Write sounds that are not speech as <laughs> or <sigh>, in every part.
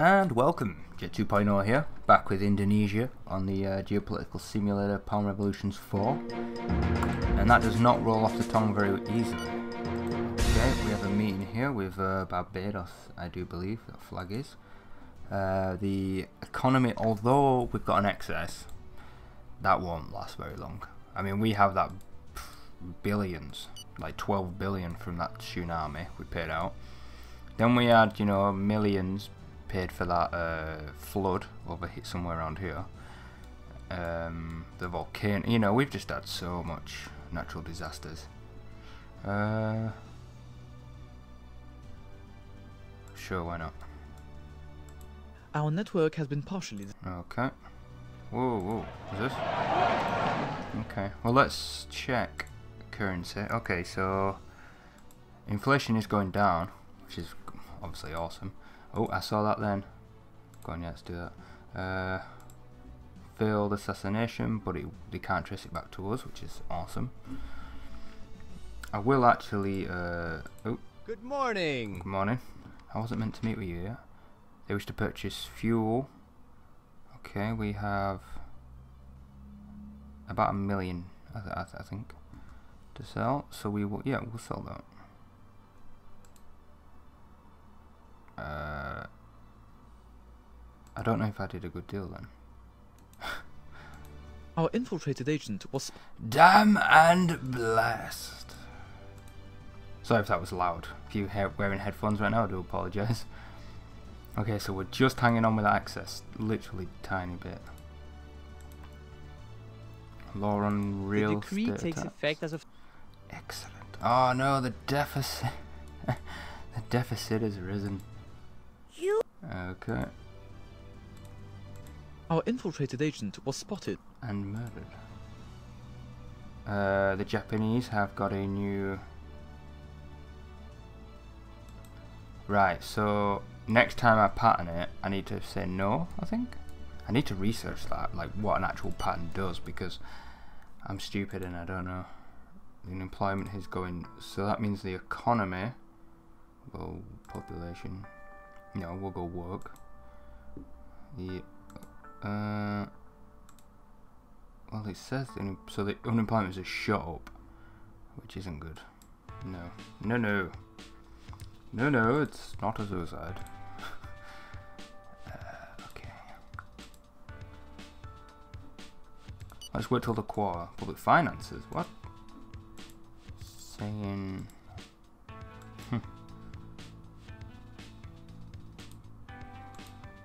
and welcome. Jake 2.0 here, back with Indonesia on the uh, geopolitical simulator Palm Revolutions 4. And that does not roll off the tongue very easily. Okay, we have a meeting here with uh, Barbados, I do believe, that flag is. Uh, the economy, although we've got an excess, that won't last very long. I mean, we have that billions, like 12 billion from that tsunami we paid out. Then we had, you know, millions paid for that uh, flood over here, somewhere around here. Um, the volcano, you know, we've just had so much natural disasters. Uh, sure, why not? Our network has been partially. Okay. Whoa, whoa, is this? Okay, well let's check currency. Okay, so inflation is going down, which is obviously awesome. Oh, I saw that then. Go on, yeah, let's do that. Uh, failed assassination, but it, they can't trace it back to us, which is awesome. I will actually. Uh, oh. Good morning. Good morning. I wasn't meant to meet with you yet. They wish to purchase fuel. Okay, we have about a million, I, th I, th I think, to sell. So we will, yeah, we'll sell that. Uh, I don't know if I did a good deal then. <laughs> Our infiltrated agent was. Damn and blessed. Sorry if that was loud. If you're wearing headphones right now, I do apologise. <laughs> Okay, so we're just hanging on with access. Literally tiny bit. Law on real the decree takes tax. effect as of. Excellent. Oh no, the deficit. <laughs> the deficit has risen. Okay. Our infiltrated agent was spotted. and murdered. Uh, the Japanese have got a new. Right, so next time I pattern it, I need to say no, I think. I need to research that, like what an actual pattern does, because I'm stupid and I don't know. The unemployment is going, so that means the economy, well, population, you we'll go work. Yeah. uh, well, it says so the unemployment is shot up, which isn't good. No, no, no, no, no. It's not a suicide. <laughs> uh, okay. Let's wait till the quarter. Public finances. What? Saying.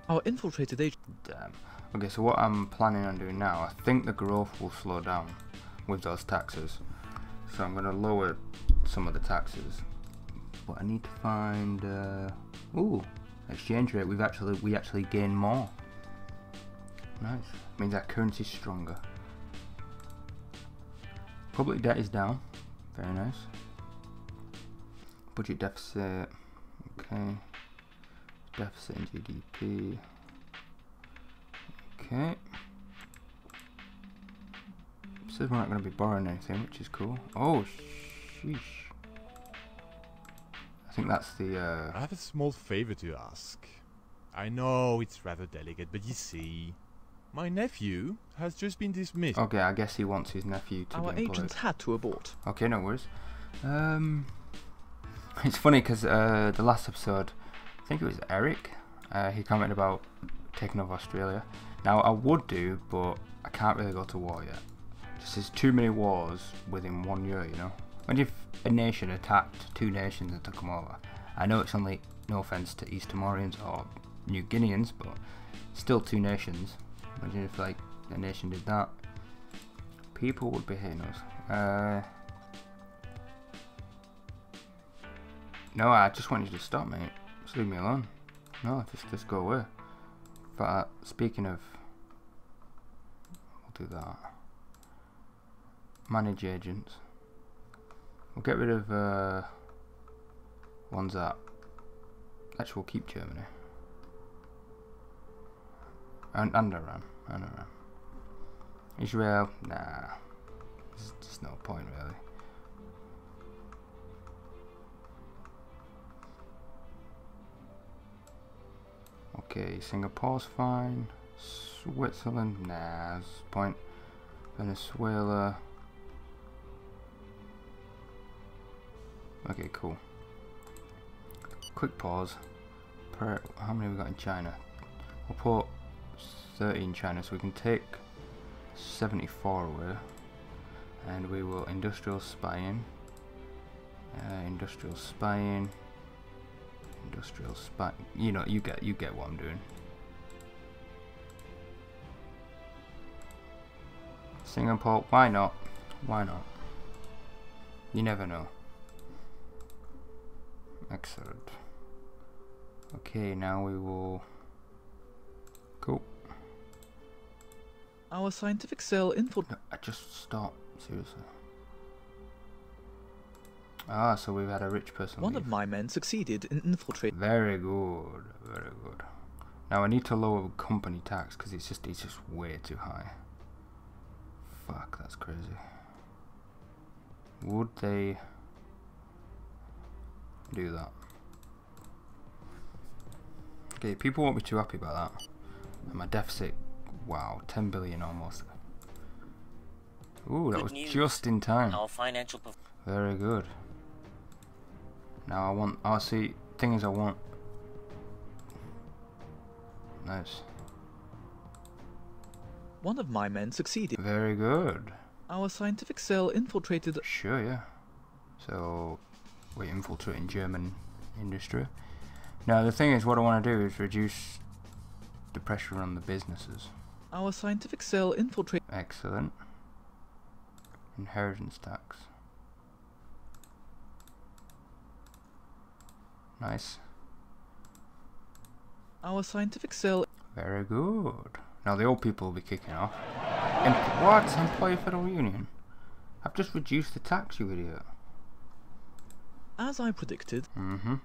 Our infiltrated agent. Damn. Okay, so what I'm planning on doing now, I think the growth will slow down with those taxes. So I'm going to lower some of the taxes. But I need to find, uh, ooh, exchange rate. We've actually, we actually gain more. Nice. Means our currency's stronger. Public debt is down. Very nice. Budget deficit. Okay. Deficit in GDP. Okay. Says we're not going to be borrowing anything, which is cool. Oh, sheesh. I think that's the, uh... I have a small favor to ask. I know it's rather delicate, but you see, my nephew has just been dismissed. Okay, I guess he wants his nephew to Our be employed. agent had to abort. Okay, no worries. Um, <laughs> it's funny because uh, the last episode, I think it was Eric, uh, he commented about taking over Australia. Now, I would do, but I can't really go to war yet. Just there's too many wars within one year, you know? Imagine if a nation attacked two nations and took them over. I know it's only, no offense to East Timorians or New Guineans, but still two nations. Imagine if, like, a nation did that. People would be hating us. Uh, no, I just want you to stop, mate. Just leave me alone. No, just just go away. But uh, speaking of, we'll do that. Manage agents. We'll get rid of uh, ones that. Actually, we'll keep Germany. And, and Iran. And Iran. Israel, nah. There's just no point, really. Okay, Singapore's fine. Switzerland, nah, point. Venezuela. Okay, cool. Quick pause. Per, how many we got in China? We'll put 30 in China, so we can take 74 away. And we will industrial spying. Uh, industrial spying. Industrial spy. You know, you get, you get what I'm doing. Singapore, why not? Why not? You never know. Excellent. Okay, now we will... Cool. Our scientific cell info. No, I just stop. Seriously. Ah, so we've had a rich person One leave. of my men succeeded in infiltrating. Very good, very good. Now I need to lower company tax because it's just it's just way too high. Fuck, that's crazy. Would they do that? Okay, people won't be too happy about that. And my deficit, wow, 10 billion almost. Ooh, that Good was news. just in time. Our financial Very good. Now I want. Oh, see, thing is, I want. Nice. One of my men succeeded. Very good. Our scientific cell infiltrated. Sure, yeah. So, we're infiltrating German industry. Now, the thing is, what I want to do is reduce the pressure on the businesses. Our scientific cell infiltrated. Excellent. Inheritance tax. Nice. Our scientific cell. Very good. Now the old people will be kicking off. Em- what? Employee Federal Union? I've just reduced the tax, you idiot. As I predicted, Mm-hmm.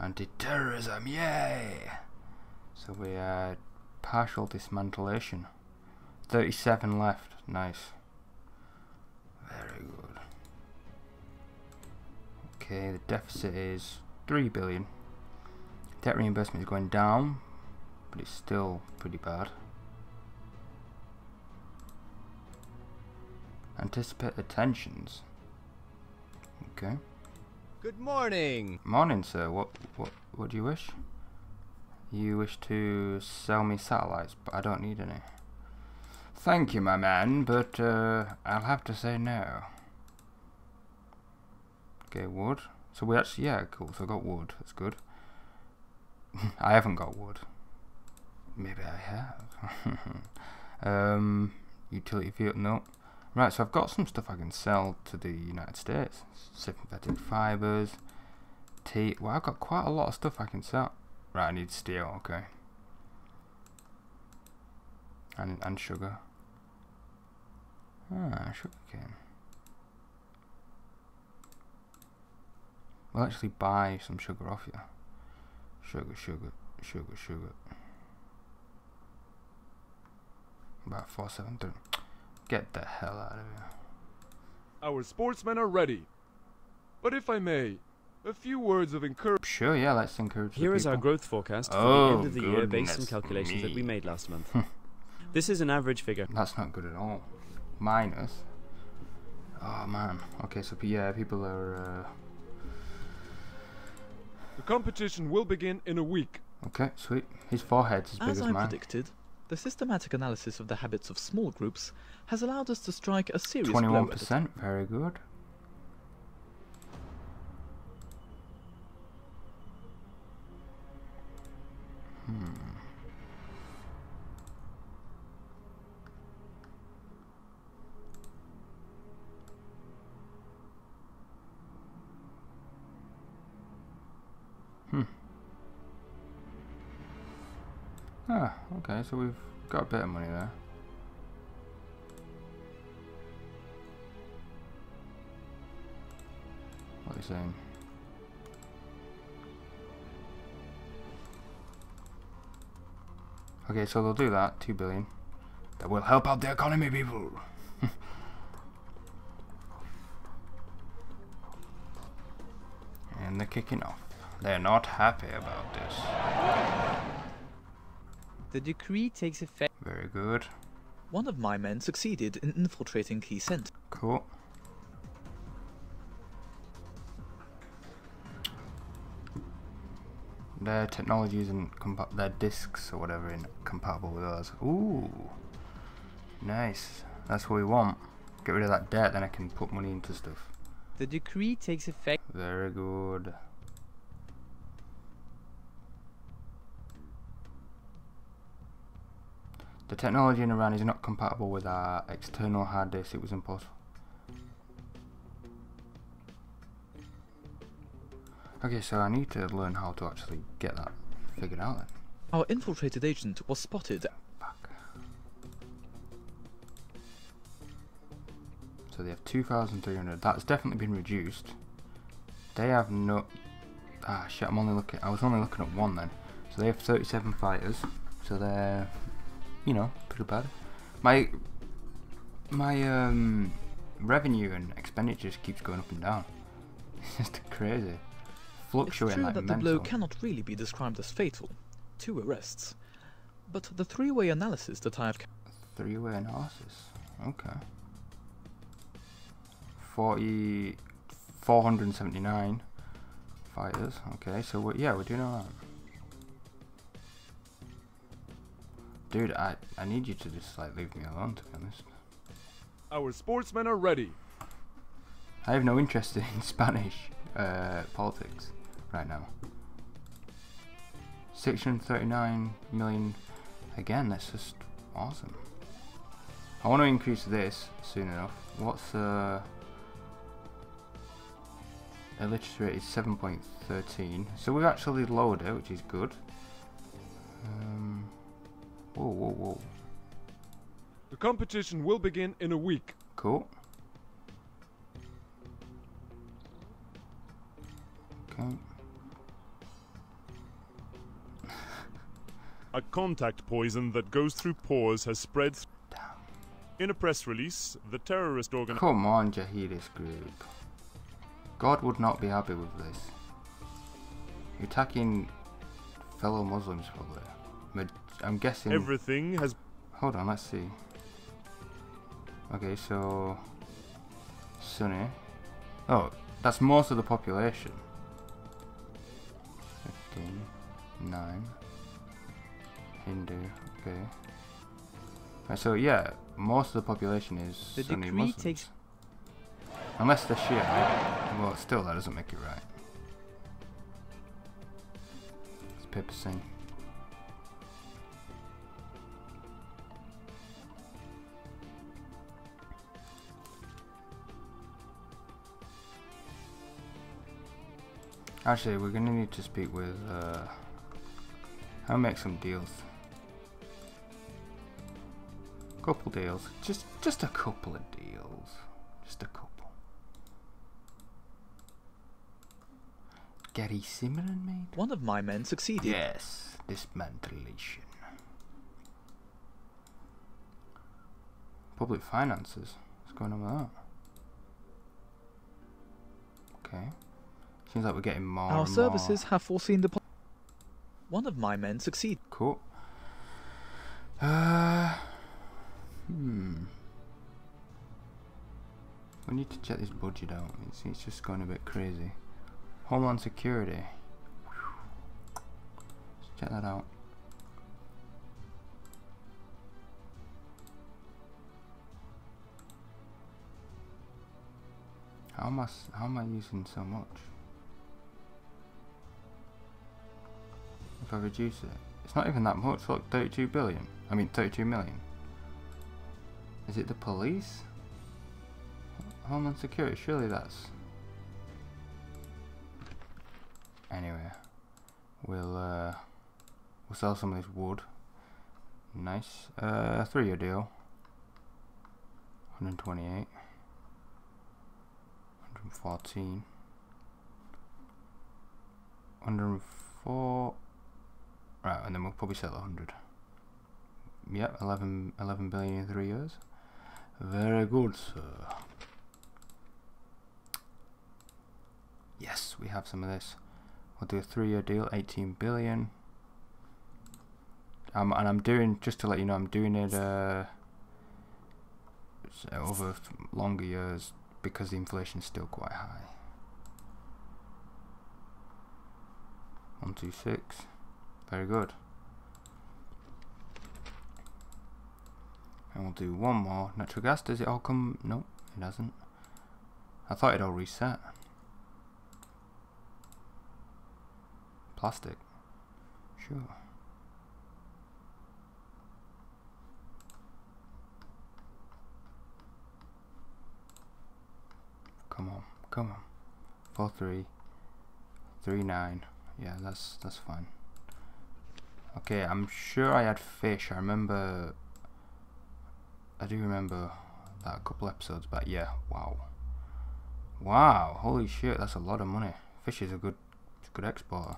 Anti-terrorism, yay! So we had partial dismantlation. 37 left. Nice. Very good. Okay, the deficit is 3 billion. Debt reimbursement is going down, but it's still pretty bad. Anticipated tensions. Okay. Good morning. Morning, sir. What what what do you wish? You wish to sell me satellites, but I don't need any. Thank you, my man, but uh, I'll have to say no. Okay, wood. So we actually, yeah, cool. So I got wood. That's good. <laughs> I haven't got wood. Maybe I have. <laughs> um, utility field. No. Right, so I've got some stuff I can sell to the United States. Synthetic fibers, tea. Well, I've got quite a lot of stuff I can sell. Right, I need steel. Okay. And and sugar. Ah, sugar cane. We'll actually buy some sugar off you. Sugar, sugar, sugar, sugar. About four seven three. Get the hell out of here. Our sportsmen are ready. But if I may, a few words of encouragement. Sure, yeah, let's encourage Here the is our growth forecast for Oh, the end of the year based on goodness calculations that we made last month. <laughs> this is an average figure. That's not good at all. Minus. Oh man. Okay, so yeah, people are. Uh, The competition will begin in a week. okay, sweet. His forehead's as big as as, I mine. predicted, the systematic analysis of the habits of small groups has allowed us to strike a serious Twenty-one blow at the percent. Very good. Hmm. Ah, okay, so we've got a bit of money there. What are you saying? Okay, so they'll do that, 2 billion. That will help out the economy, people. <laughs> and they're kicking off. They're not happy about this. The decree takes effect. Very good. One of my men succeeded in infiltrating key center. Cool. Their technology isn't compa- their discs or whatever isn't compatible with ours. Ooh, nice. That's what we want. Get rid of that debt, then I can put money into stuff. The decree takes effect. Very good. The technology in Iran is not compatible with our external hard disk. It was impossible. Okay, so I need to learn how to actually get that figured out then. Our infiltrated agent was spotted. Fuck. So they have 2,300. That's definitely been reduced. They have no... Ah, shit, I'm only looking... I was only looking at one then. So they have 37 fighters. So they're, you know, pretty bad. My... My, um... Revenue and expenditures keeps going up and down. <laughs> It's just crazy. Fluctuating It's true like that the blow cannot really be described as fatal. Two arrests. But the three-way analysis that I have Three-way analysis. Okay. 40, 479 fighters. Okay, so we're, yeah, we're doing alright. Dude, I I need you to just like leave me alone. To be honest, Our sportsmen are ready. I have no interest <laughs> in Spanish uh, politics right now. 639 million. Again, that's just awesome. I want to increase this soon enough. What's uh illiteracy rate is 7.13. So we've actually lowered it, which is good. Um, whoa, whoa, whoa. The competition will begin in a week. Cool. Okay. A contact poison that goes through pores has spread. th- Damn. In a press release, the terrorist organization. Come on, Jihadist group. God would not be happy with this. You're attacking fellow Muslims, probably. I'm guessing. Everything has Hold on, let's see. Okay, so. Sunni. Oh, that's most of the population. 15, 9. Hindu, okay. So yeah, most of the population is The Sunni Muslims. takes- Unless they're Shia. Well, still, that doesn't make it right. It's Pippa Singh. Actually, we're gonna need to speak with. Uh, I'll make some deals. Couple deals, just just a couple of deals, just a couple. Gary Simran, mate. One of my men succeeded. Yes, dismantellation. Public finances. What's going on with that? Okay. Seems like we're getting more. Our services more. have foreseen the. One of my men succeed. Cool. Uh, hmm. We need to check this budget out. It's, it's just going a bit crazy. Homeland Security. Let's check that out. How am I, how am I using so much? I reduce it, it's not even that much. Look, 32 billion. I mean, 32 million. Is it the police? Homeland Security, surely that's. Anyway, we'll uh, we'll sell some of this wood. Nice. Uh, three year deal. 128. 114. 104. Right, and then we'll probably sell 100. Yep, 11, 11 billion in three years. Very good, sir. Yes, we have some of this. We'll do a three year deal, 18 billion. Um, and I'm doing just to let you know, I'm doing it uh, over longer years because the inflation's still quite high. One two six, very good. And we'll do one more. Natural gas, does it all come? No, it doesn't. I thought it all reset. Plastic. Sure. Come on, come on. Four three. Three nine. Yeah, that's that's fine. Okay, I'm sure I had fish. I remember I do remember that a couple episodes back. Yeah, wow. Wow, holy shit, that's a lot of money. Fish is a good good exporter.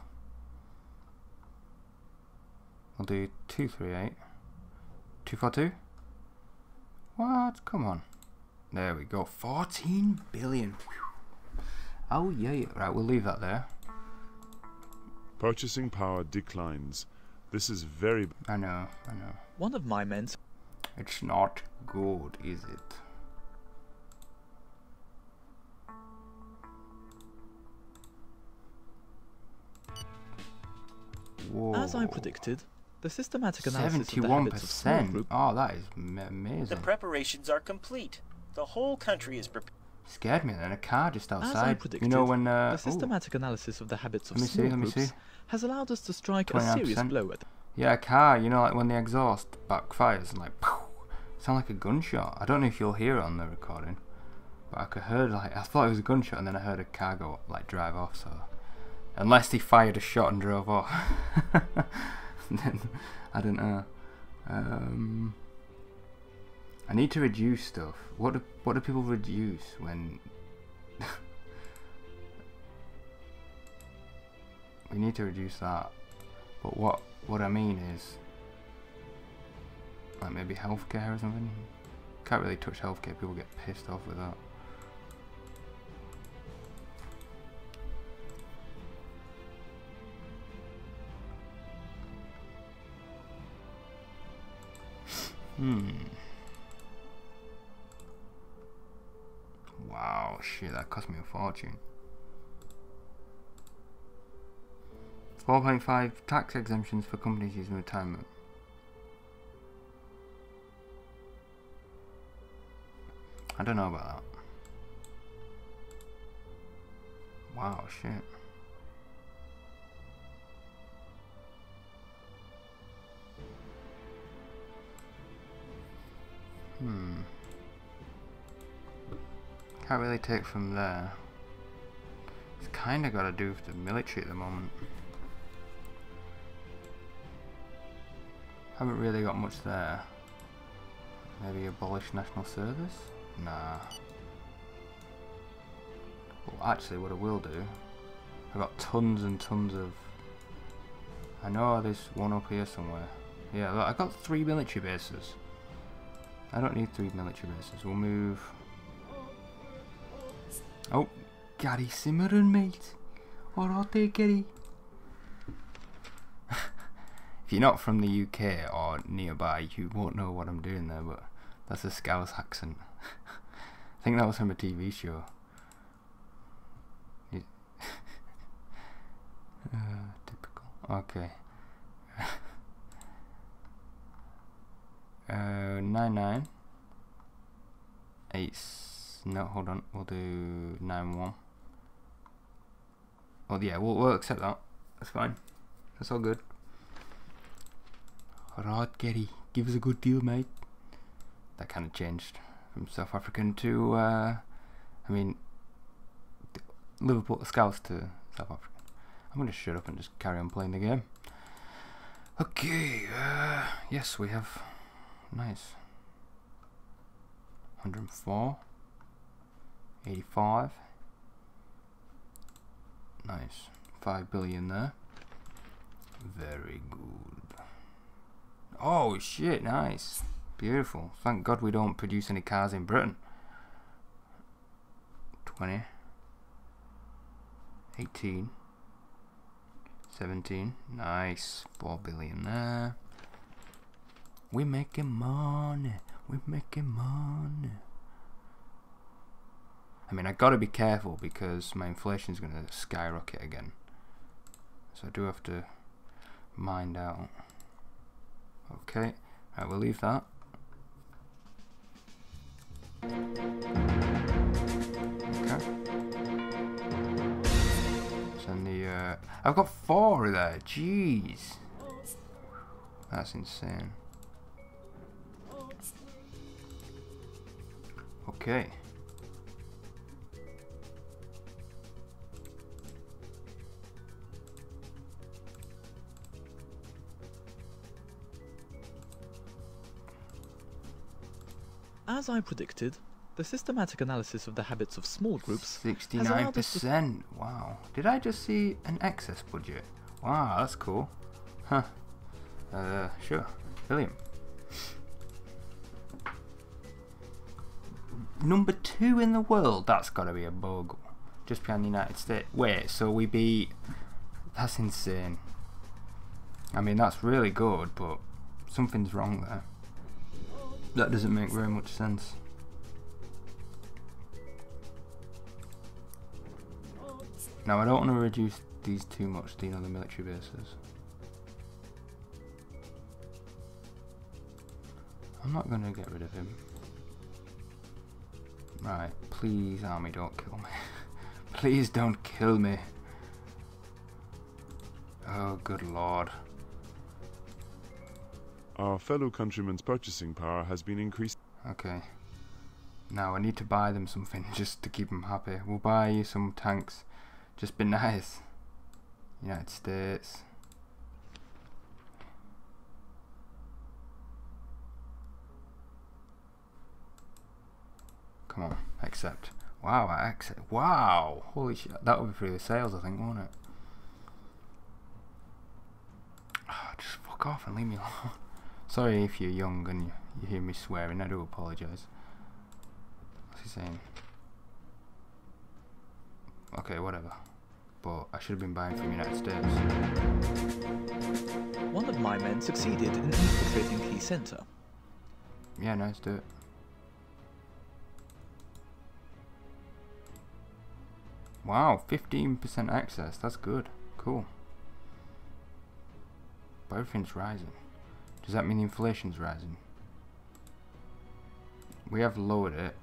We'll do two three eight. Two four two? What? Come on. There we go. Fourteen billion. Whew. Oh yeah, right, we'll leave that there. Purchasing power declines. This is very I know, I know. One of my men It's not good, is it? Whoa. As I predicted, the systematic analysis of the Seventy-one habits of small percent. group Oh, that is m- The preparations are complete. The whole country is prepared. Scared me then. A car just outside. You know when. Uh, the ooh, systematic analysis of the habits of me see, groups has allowed us to strike a serious blow at yeah, a car. You know, like when the exhaust backfires and like, pow, sound like a gunshot. I don't know if you'll hear it on the recording, but I could heard like I thought it was a gunshot, and then I heard a car go like drive off. So, unless he fired a shot and drove off, <laughs> then I don't know. Um, I need to reduce stuff. What do what do people reduce when? <laughs> we need to reduce that. But what what I mean is, like maybe healthcare or something. Can't really touch healthcare. People get pissed off with that. Hmm. Wow, shit, that cost me a fortune. 4.5 tax exemptions for companies using retirement. I don't know about that. Wow, shit. Hmm. Can't really take from there. It's kinda gotta do with the military at the moment. Haven't really got much there. Maybe abolish national service? Nah. Well, actually, what I will do, I've got tons and tons of. I know there's one up here somewhere. Yeah, look, I've got three military bases. I don't need three military bases. We'll move. Oh, Gary Cimarron, mate. What are they, Gary. <laughs> if you're not from the UK or nearby, you won't know what I'm doing there, but that's a Scouse accent. <laughs> I think that was from a TV show. <laughs> Uh, typical. Okay. uh, nine nine. Eight. No, hold on. We'll do nine one. Oh yeah, we'll we'll accept that. That's fine. That's all good. Alright, Gary, give us a good deal, mate. That kind of changed from South African to, uh, I mean, Liverpool Scouse to South African. I'm going to shut up and just carry on playing the game. Okay, uh, yes, we have. Nice. 104. 85. Nice. 5 billion there. Very good. Oh shit, nice. Beautiful. Thank God we don't produce any cars in Britain. 20. 18. 17. Nice. 4 billion there. We making money. We making money. I mean, I gotta be careful because my inflation is gonna skyrocket again. So I do have to mind out. Okay, right, we'll leave that. Okay. Send the, uh, I've got four of there, jeez. That's insane. Okay. As I predicted, the systematic analysis of the habits of small groups Sixty-nine allowed us to- percent. Wow. Did I just see an excess budget? Wow, that's cool. Huh. Uh, sure. Brilliant. Number two in the world. That's got to be a bogle. Just behind the United States. Wait, so we beat. That's insane. I mean, that's really good, but something's wrong there. That doesn't make very much sense. Now I don't want to reduce these too much, the other military bases. I'm not going to get rid of him. Right, please army don't kill me. <laughs> please don't kill me. Oh good lord. Our fellow countrymen's purchasing power has been increased. Okay. Now I need to buy them something <laughs> just to keep them happy. We'll buy you some tanks. Just be nice. United States. Come on, accept. Wow, I accept. Wow, holy shit, that would be through the sales, I think, won't it? Ah, just fuck off and leave me <laughs> alone. Sorry if you're young and you, hear me swearing. I do apologise. What's he saying? Okay, whatever. But I should have been buying from United States. one of my men succeeded in infiltrating Key Center. Yeah, let's do it. Wow, 15% access. That's good. Cool. But everything's rising. Does that mean inflation's rising? We have lowered it.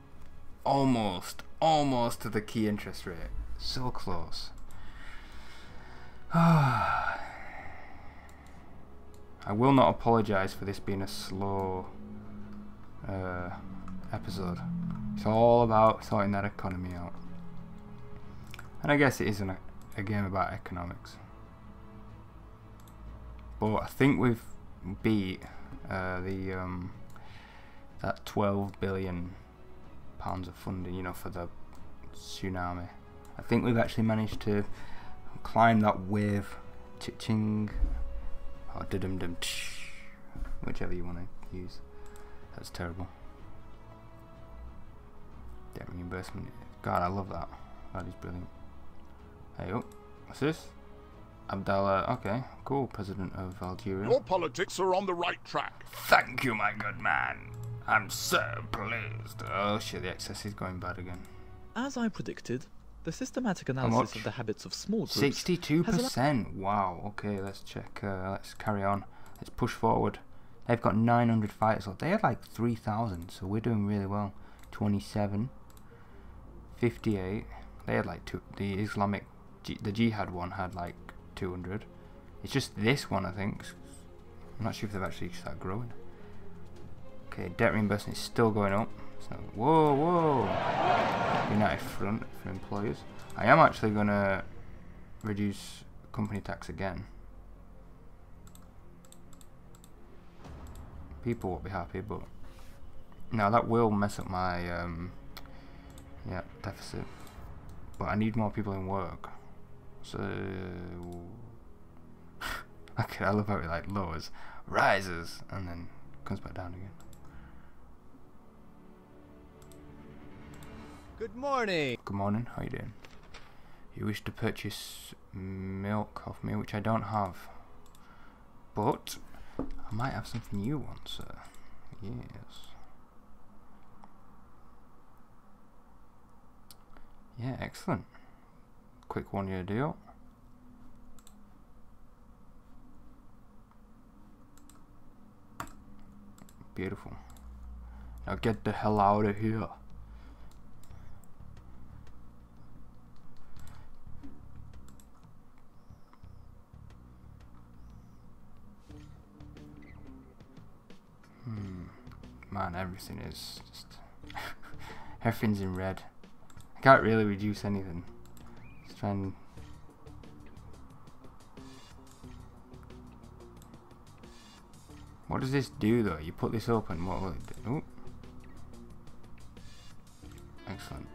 Almost. Almost to the key interest rate. So close. <sighs> I will not apologise for this being a slow uh, episode. It's all about sorting that economy out. And I guess it isn't a, a game about economics. But I think we've beat uh, the um, that 12 billion pounds of funding, you know, for the tsunami. I think we've actually managed to climb that wave, ching, or dum dum, whichever you want to use. That's terrible. Debt reimbursement. God, I love that. That is brilliant. Hey, oh, what's this? Abdallah, okay, cool, president of Algeria. Your politics are on the right track. Thank you, my good man. I'm so pleased. Oh shit, the excess is going bad again. As I predicted, the systematic analysis of the habits of small groups Sixty-two percent. Wow. Okay, let's check. Uh, let's carry on. Let's push forward. They've got 900 fighters. left. They had like 3,000, so we're doing really well. 27, 58. They had like two. The Islamic, the Jihad one had like 200. It's just this one, I think. I'm not sure if they've actually started growing. Okay, debt reimbursement is still going up. So, whoa, whoa. United Front for employers. I am actually going to reduce company tax again. People won't be happy, but now that will mess up my um, yeah deficit. But I need more people in work, so <laughs> okay. I love how it like lowers, rises, and then comes back down again. Good morning. Good morning, how you doing? You wish to purchase milk off me, which I don't have. But I might have something you want, sir. Yes. Yeah, excellent. Quick one year deal. Beautiful. Now get the hell out of here. Hmm. Man, everything is just <laughs> everything's in red. I can't really reduce anything. And What does this do though? You put this open, what will it do? Ooh. Excellent.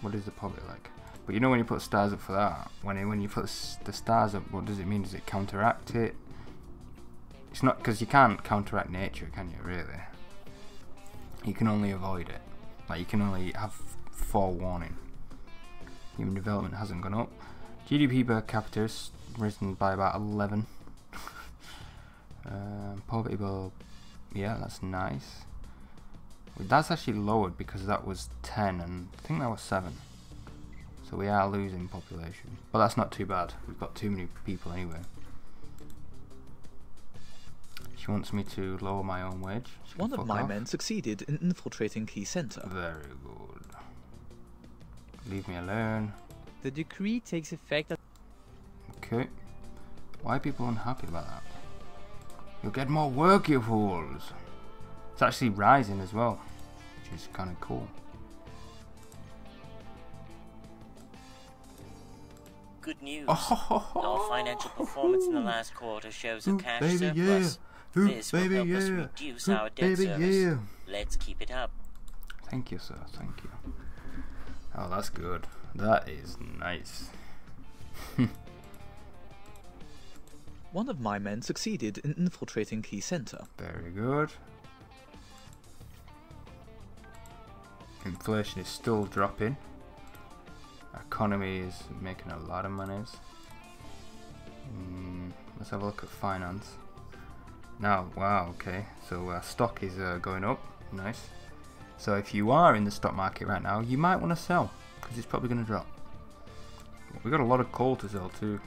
What is the public like? But you know when you put stars up for that, when it, when you put the stars up, what does it mean? Does it counteract it? It's not because you can't counteract nature, can you? Really? You can only avoid it. Like you can only have forewarning. Human development hasn't gone up. GDP per capita has risen by about 11. <laughs> um, poverty bill, yeah, that's nice. That's actually lowered because that was 10 and I think that was 7. So we are losing population. But that's not too bad. We've got too many people anyway. She wants me to lower my own wage. She One of my off. men succeeded in infiltrating Key Center. Very good. Leave me alone. The decree takes effect at Okay. Why are people unhappy about that? You'll get more work, you fools. It's actually rising as well, which is kind of cool. Good news. Oh, Our financial performance in the last quarter shows a Food, cash baby, surplus. Food, This will baby, help us yeah. reduce Food, our debt baby, service. yeah. Let's keep it up. Thank you, sir. Thank you. Oh, that's good. That is nice. <laughs> One of my men succeeded in infiltrating Key Center. Very good. Inflation is still dropping. Economy is making a lot of monies. Mm, let's have a look at finance. Now, wow, okay. So uh, stock is uh, going up. Nice. So if you are in the stock market right now, you might want to sell because it's probably going to drop. We've got a lot of coal to sell too.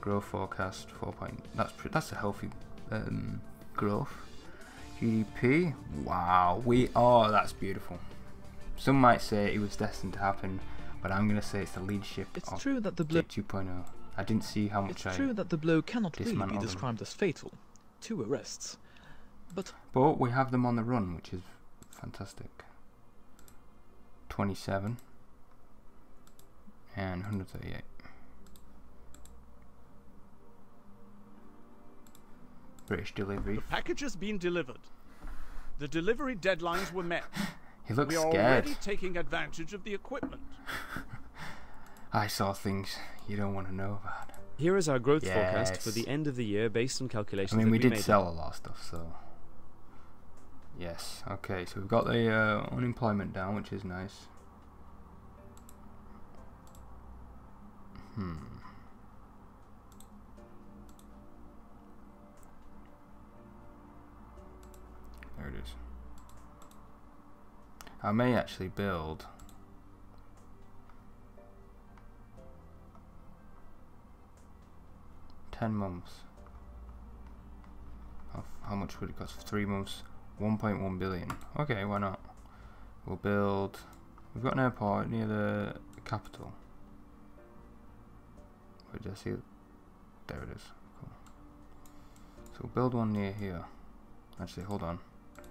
Growth forecast four point. That's that's a healthy um, growth. GDP. Wow, we are. that's beautiful. Some might say it was destined to happen, but I'm gonna say it's the leadership It's true that the blow. 2.0. I didn't see how much It's I. true that the blow cannot really be them. described as fatal. Two arrests. But But we have them on the run, which is fantastic. 27 and 138. British delivery. The package has been delivered. The delivery deadlines were met. <laughs> He looks we are already taking advantage of the equipment. <laughs> I saw things you don't want to know about. Here is our growth forecast for the end of the year based on calculations. I calculations mean, that we we did made. sell a lot of stuff, so. Yes, okay, so we've got the uh, unemployment down, which is nice. Hmm. There it is. I may actually build. Ten months. How, how much would it cost? for Three months, 1.1 billion. Okay, why not? We'll build. We've got an airport near the capital. Where did I see it? There it is. Cool. So we'll build one near here. Actually, hold on.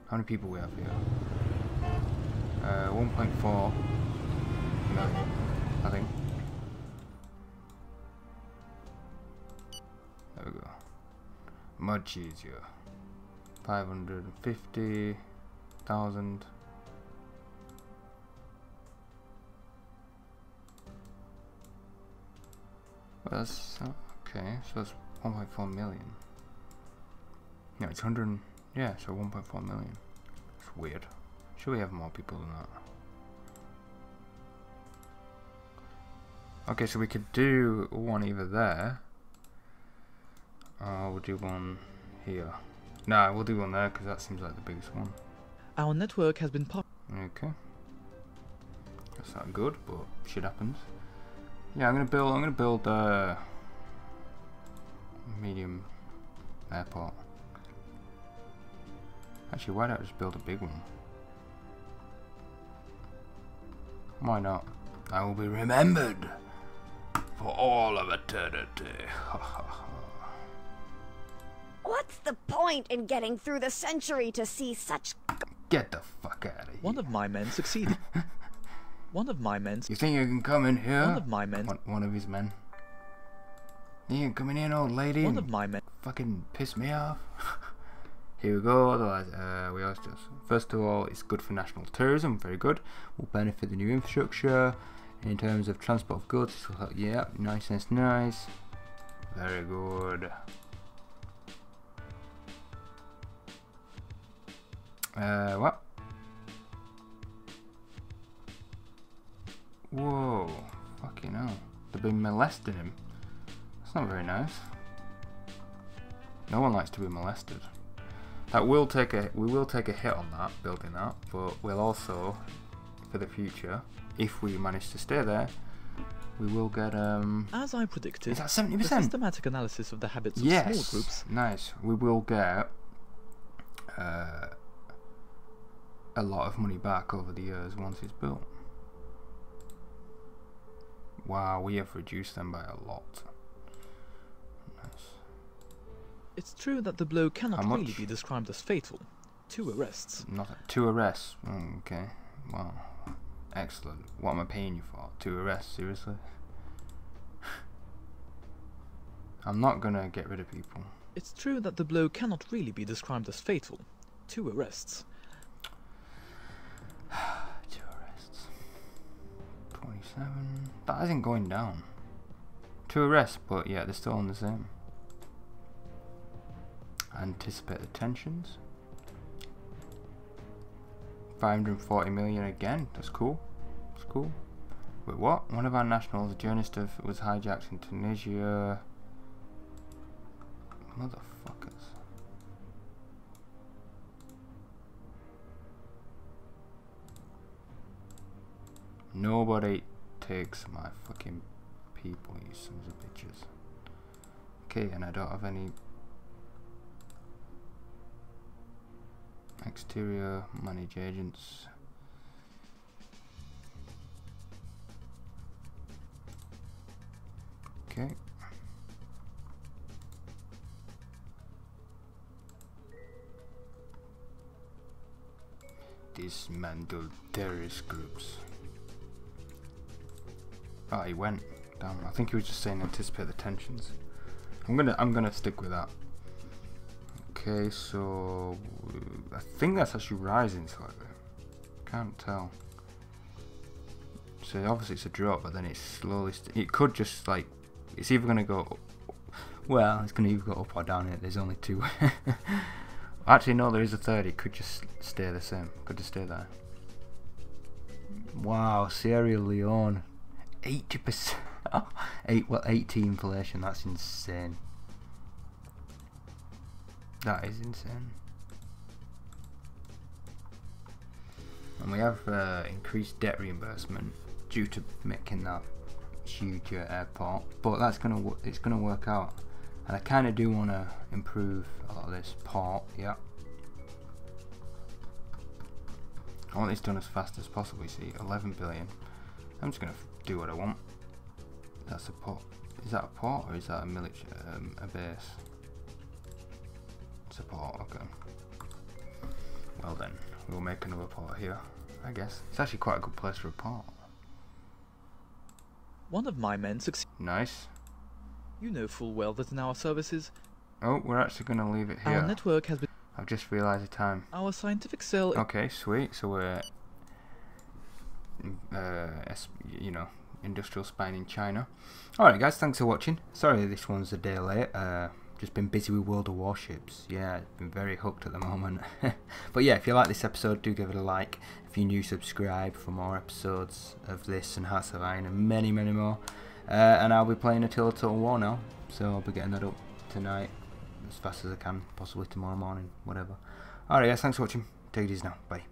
How many people we have here? Uh, 1.4 million, I think. There we go. Much easier. 550,000. Well, that's okay. So that's 1.4 million. No, it's 100. Yeah, so 1.4 million. It's weird. Should we have more people than that? Okay, so we could do one either there. Uh, we'll do one here. Nah, we'll do one there because that seems like the biggest one. Our network has been pop. Okay. That's not good, but shit happens. Yeah, I'm gonna build. I'm gonna build a medium airport. Actually, why don't I just build a big one? Why not? I will be remembered for all of eternity. <laughs> What's the point in getting through the century to see such Get the fuck out of here. One of my men succeeded. <laughs> one of my men. You think you can come in here? One of my men. One, one of his men. You can come in here, old lady. One and of my men. Fucking piss me off. <laughs> Here we go. Otherwise, uh, we also just first of all, it's good for national tourism. Very good. Will benefit the new infrastructure in terms of transport of goods. So, yeah, nice, nice, nice. Very good. Uh, what? Whoa, fucking hell. They've been molesting him. That's not very nice. No one likes to be molested. That will take a we will take a hit on that building that, but we'll also for the future, if we manage to stay there, we will get um. As I predicted, Is that seventy percent? systematic analysis of the habits of Yes. small groups Nice. We will get uh, a lot of money back over the years once it's built. Wow, we have reduced them by a lot. Nice. It's true that the blow cannot really be described as fatal. Two arrests. Not two arrests. Mm, okay. Wow. Excellent. What am I paying you for? Two arrests? Seriously? <laughs> I'm not gonna get rid of people. It's true that the blow cannot really be described as fatal. Two arrests. Two arrests. 27. That isn't going down. Two arrests, but yeah, they're still on the same. Anticipate the tensions. 540 million again. That's cool. That's cool. Wait, what? One of our nationals, a journalist of, was hijacked in Tunisia. Motherfuckers. Nobody takes my fucking people, you sons of bitches. Okay, and I don't have any exterior manage agents. Okay. Dismantle terrorist groups. Oh, he went. Damn, I think he was just saying anticipate the tensions. I'm gonna, I'm gonna stick with that. Okay, so I think that's actually rising slightly. Can't tell. So obviously it's a drop, but then it's slowly. It could just like, it's either gonna go. Well, it's gonna either go up or down. It. There's only two. <laughs> actually, no, there is a third. It could just stay the same. Could just stay there. Wow, Sierra Leone, eighty percent. <laughs> Eight well, eighty inflation. That's insane. That is insane. And we have uh, increased debt reimbursement due to making that huge uh, airport, but that's gonna it's gonna work out. And I kind of do want to improve a lot of this port. Yeah. I want this done as fast as possible. You see, 11 billion. I'm just gonna do what I want. That's a port. Is that a port or is that a military um, a base? It's a port. Okay. Well then, we'll make another port here. I guess it's actually quite a good place for a port. One of my men succeeded. Nice. You know full well that in our services, Oh, we're actually gonna leave it here. our network has been. I've just realised the time. Our scientific cell. Okay, sweet. So we're, uh, you know, industrial spine in China. All right, guys. Thanks for watching. Sorry, this one's a day late. Uh, just been busy with World of Warships. Yeah, been very hooked at the moment. <laughs> but yeah, if you like this episode, do give it a like. If you're new, subscribe for more episodes of this and Hearts of Iron and many, many more. Uh, and I'll be playing Attila Total War now, so I'll be getting that up tonight as fast as I can, possibly tomorrow morning, whatever. Alright guys, thanks for watching. Take it easy now. Bye.